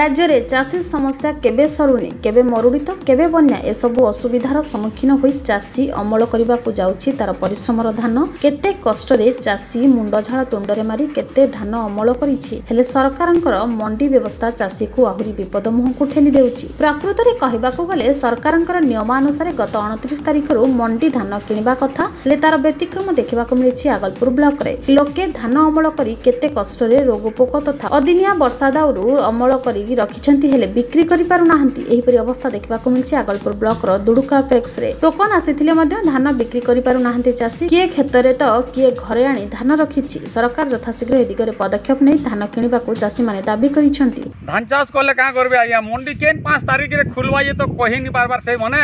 রাজ্যের চাষী সমস্যা কেবে সরুনি কেবে মরুড়ি তো কেবে বন্যা এসবু অসুবিধার সম্মুখীন হয়ে চাষী অমল করা যাচ্ছে তার পরিশ্রমর ধান কেতে কষ্টরে চাষী মুন্ড ঝাড় তুণ্ডরে মারি কেতে ধান অমল করেছে হলে সরকারঙ্কর মন্ডি ব্যবস্থা চাষীকে আহুরি বিপদ মুহকু ঠেলি দেউছি প্রকৃতরে কহবাকু গেলে সরকারঙ্কর নিয়ম অনুসারে গত অণতিরিশ তারিখর মন্ডি ধান কিণবা কথা হলে তার ব্যতিক্রম দেখা মিছে আগলপুর ব্লকরে লোকে ধান অমল করে কেতে কষ্টরে রোগপোক তথা অদিনিয়া বর্ষা দাউরু অমল করে କରିକି ରଖିଛନ୍ତି ହେଲେ ବିକ୍ରି କରିପାରୁନାହାନ୍ତି ଏହିପରି ଅବସ୍ଥା ଦେଖିବାକୁ ମିଳିଛି ଆଗଲପୁର ବ୍ଲକର ଦୁଡୁକା ଫେକ୍ସରେ ଟୋକନ ଆସିଥିଲେ ମଧ୍ୟ ଧାନ ବିକ୍ରି କରିପାରୁନାହାନ୍ତି ଚାଷୀ କିଏ କ୍ଷେତରେ ତ କିଏ ଘରେ ଆଣି ଧାନ ରଖିଛି ସରକାର ଯଥାଶୀଘ୍ର ଏ ଦିଗରେ ପଦକ୍ଷେପ ନେଇ ଧାନ କିଣିବାକୁ ଚାଷୀମାନେ ଦାବି କରିଛନ୍ତି ଧାନ ଚାଷ କଲେ କାଁ କରିବେ ଆଜ୍ଞା ମଣ୍ଡି କେନ୍ ପାଞ୍ଚ ତାରିଖରେ ଖୋଲବା ଇଏ ତ କହି ନି ପାରବାର ସେଇମାନେ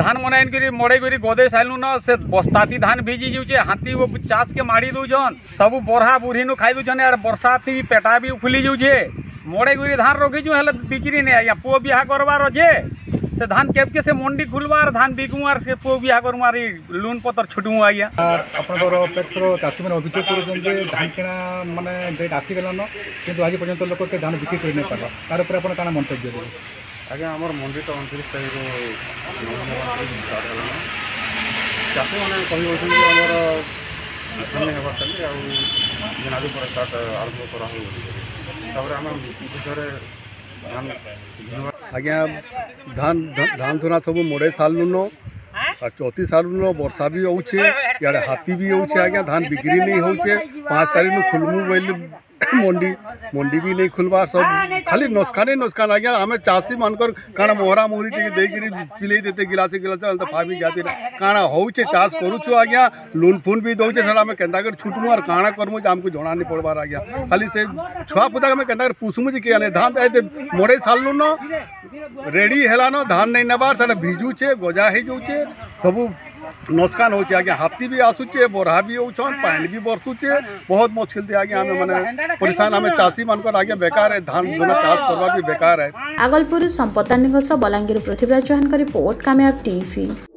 ଧାନ ମନେ ଆଣିକରି ମଡ଼େଇ କରି ଗଦେଇ ସାରିଲୁନ ସେ ବସ୍ତାତି ଧାନ ଭିଜି ଯାଉଛେ ହାତୀ ଚାଷକେ ମାଡ଼ି ଦେଉଛନ୍ ସବୁ ବରହା ବୁଢ଼ୀନୁ ଖାଇ ଦେଉଛନ୍ ଆର୍ ବର୍ଷା ବି ପେଟା ବି ଉଫୁଲି ଯାଉଛେ मड़े गुरी धान रखीचु हेल्ले बिक्री नहीं आजा पुओ बिहा करवार अजे से धान केब के से मंडी खुलवार धान बिकमु से पुओ बिहा करमु आर लोन पतर छुटमु आजा आपनकर अपेक्षर चासी मन अभिचय कर जों जे धान केना माने डेट आसी गेलो न किंतु आज पर्यंत लोक के धान बिकी कर नै पालो तार पर अपन काना मंतव्य दे आजा हमर मंडी तो 29 तारीख को चासी माने कहि जे हमर ଦିନରୁ ପରେ ଷ୍ଟାର୍ଟ ଆରମ୍ଭ କରାହୁଏ ତାପରେ ଆମେ ଭିତରେ ଆଜ୍ଞା ଧାନ ଧାନ ଧୁନା ସବୁ ମଡ଼େଇ ସାରିଲୁନ আর চতি সারুন বর্ষা বি হচ্ছে ইয়াড়ে হাতি বি হচ্ছে আজ্ঞা ধান বিক্রি নেই হচ্ছে পাঁচ তারিখ নু খুলমু বললে মন্ডি মন্ডি বি নেই খুলবার সব खाली नुस्खान ही नुस्खान आज्ञा आम चाषी मान कण मोहरा मोहरी टी दे पिले देते गिलासे गिलासे तो भाभी जाती कण हो चाष करुचु आज्ञा लुन फुन भी दौचे आम के छुटमु आर कण करमु आमको जाना नहीं पड़वार आज्ञा खाली से छुआ पुता के पुषमु जी किए धान तो मड़े साल न रेडी हेलान धान नहीं नबार से भिजुचे गजा हो जाऊे सब नुकसान हो आगे हाथी भी आसुचे बोरा भी होन पान भी बरसुचे बहुत मुश्किल थी आगे हमें मैंने परेशान हमें चाषी मान आगे बेकार है धान धुना चाष करवा भी बेकार है आगलपुर संपत्तानी बलांगीर पृथ्वीराज चौहान का रिपोर्ट कामयाब टीवी